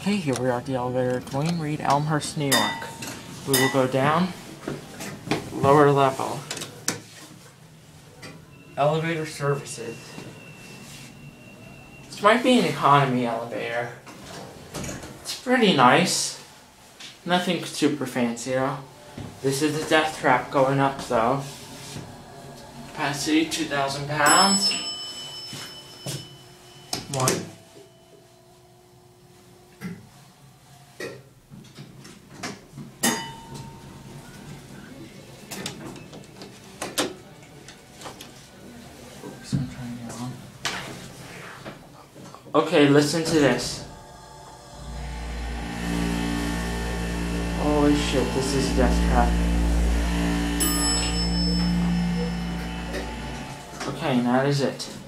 Okay, here we are at the elevator. Duane Reade, Elmhurst, New York. We will go down, lower level. Elevator services. This might be an economy elevator. It's pretty nice. Nothing super fancy though. This is the death trap going up though. Capacity 2,000 pounds. One. Okay, listen to this. Holy shit, this is death trap. Okay, that is it.